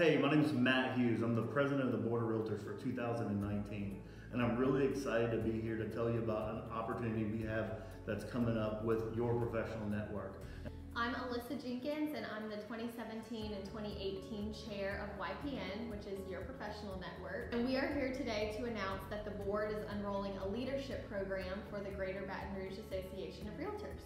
Hey, my name is Matt Hughes. I'm the president of the Board of Realtors for 2019, and I'm really excited to be here to tell you about an opportunity we have that's coming up with your professional network. I'm Alyssa Jenkins, and I'm the 2017 and 2018 chair of YPN, which is your professional network. And we are here today to announce that the board is unrolling a leadership program for the Greater Baton Rouge Association of Realtors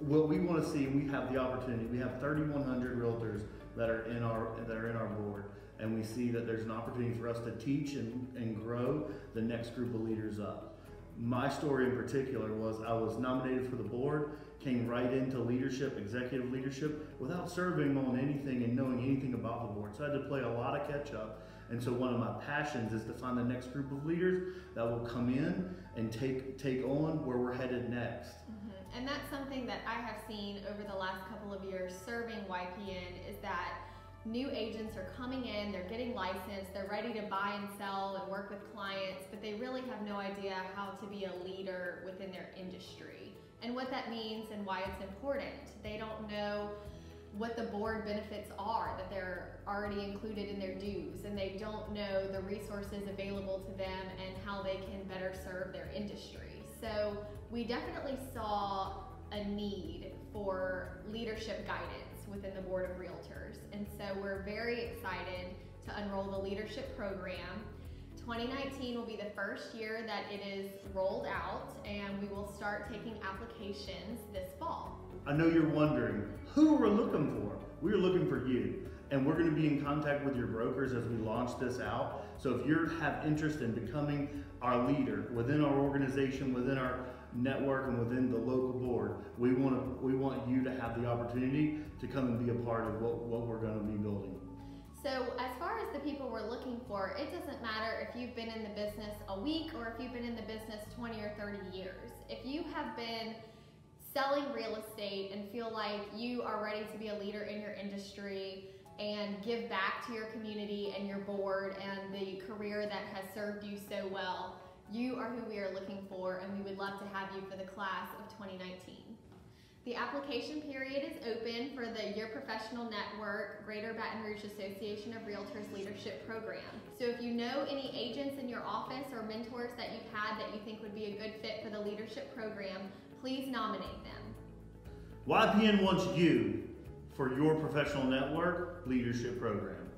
what we want to see, we have the opportunity. We have 3,100 realtors that are in our that are in our board, and we see that there's an opportunity for us to teach and, and grow the next group of leaders up. My story in particular was I was nominated for the board, came right into leadership, executive leadership, without serving on anything and knowing anything about the board. So I had to play a lot of catch up. And so one of my passions is to find the next group of leaders that will come in and take take on where we're headed next. Mm-hmm. And that's something that I have seen over the last couple of years serving YPN is that new agents are coming in, they're getting licensed, they're ready to buy and sell and work with clients, but they really have no idea how to be a leader within their industry and what that means and why it's important. They don't know what the board benefits are that they're already included in their dues and they don't know the resources available to them and how they can better serve their industry. So we definitely saw a need for leadership guidance within the Board of Realtors. And so we're very excited to unroll the leadership program. 2019 will be the first year that it is rolled out and we will start taking applications this fall. I know you're wondering, who we're looking for? We're looking for you. And we're gonna be in contact with your brokers as we launch this out. So if you have interest in becoming our leader within our organization, within our network and within the local board, we want to, we want you to have the opportunity to come and be a part of what, what we're going to be building. So as far as the people we're looking for, it doesn't matter if you've been in the business a week or if you've been in the business 20 or 30 years. If you have been selling real estate and feel like you are ready to be a leader in your industry and give back to your community and your board and the career that has served you so well, you are who we are looking for and we would love to have you for the class of 2019. The application period is open for the Your Professional Network Greater Baton Rouge Association of Realtors Leadership Program. So if you know any agents in your office or mentors that you've had that you think would be a good fit for the leadership program, Please nominate them. YPN wants you for your professional network leadership program.